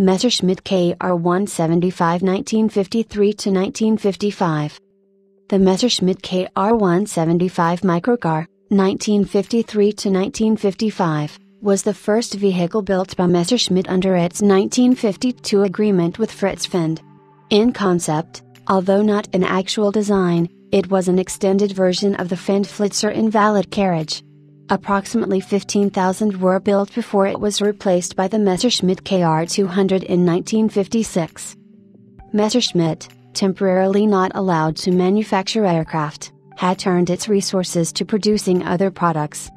Messerschmitt KR 175 1953 to 1955. The Messerschmitt KR 175 microcar, 1953 to 1955, was the first vehicle built by Messerschmitt under its 1952 agreement with Fritz Fend. In concept, although not an actual design, it was an extended version of the Fend Flitzer invalid carriage. Approximately 15,000 were built before it was replaced by the Messerschmitt KR200 in 1956. Messerschmitt, temporarily not allowed to manufacture aircraft, had turned its resources to producing other products.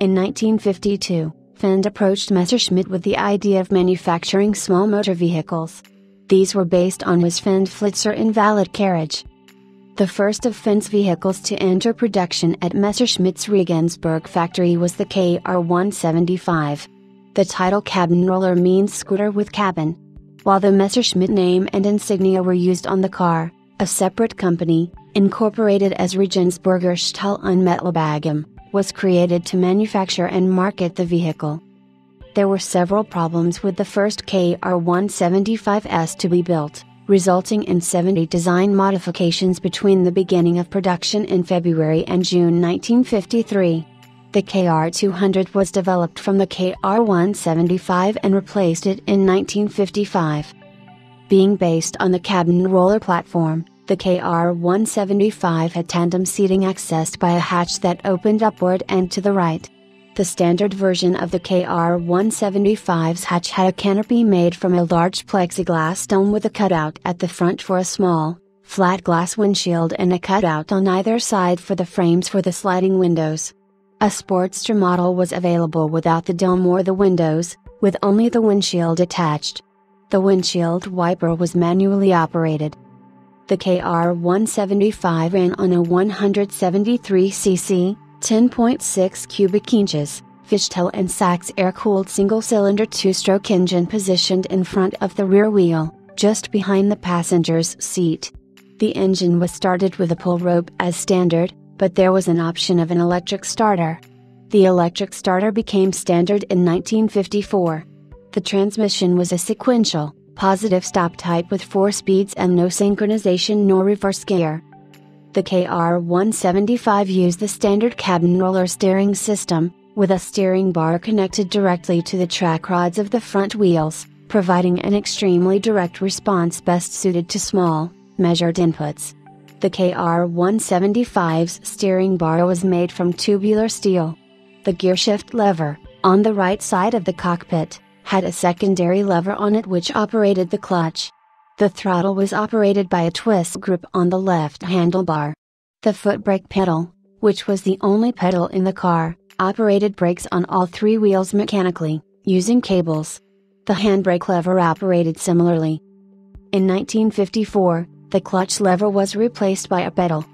In 1952, Fend approached Messerschmitt with the idea of manufacturing small motor vehicles. These were based on his Fend Flitzer invalid carriage. The first of Fend's vehicles to enter production at Messerschmitt's Regensburg factory was the KR175. The title Kabinenroller means scooter with cabin. While the Messerschmitt name and insignia were used on the car, a separate company, incorporated as Regensburger Stahl und Metallbaggen, was created to manufacture and market the vehicle. There were several problems with the first KR175S to be built resulting in 70 design modifications between the beginning of production in February and June 1953. The KR200 was developed from the KR175 and replaced it in 1955. Being based on the Kabinenroller platform, the KR175 had tandem seating accessed by a hatch that opened upward and to the right. The standard version of the KR175's hatch had a canopy made from a large plexiglass dome with a cutout at the front for a small, flat glass windshield and a cutout on either side for the frames for the sliding windows. A Sportster model was available without the dome or the windows, with only the windshield attached. The windshield wiper was manually operated. The KR175 ran on a 173cc, 10.6 cubic inches, Fichtel and Sachs air-cooled single-cylinder two-stroke engine positioned in front of the rear wheel, just behind the passenger's seat. The engine was started with a pull rope as standard, but there was an option of an electric starter. The electric starter became standard in 1954. The transmission was a sequential, positive stop type with four speeds and no synchronization nor reverse gear. The KR175 used the standard Kabinenroller steering system, with a steering bar connected directly to the track rods of the front wheels, providing an extremely direct response best suited to small, measured inputs. The KR175's steering bar was made from tubular steel. The gearshift lever, on the right side of the cockpit, had a secondary lever on it which operated the clutch. The throttle was operated by a twist grip on the left handlebar. The foot brake pedal, which was the only pedal in the car, operated brakes on all three wheels mechanically, using cables. The handbrake lever operated similarly. In 1954, the clutch lever was replaced by a pedal,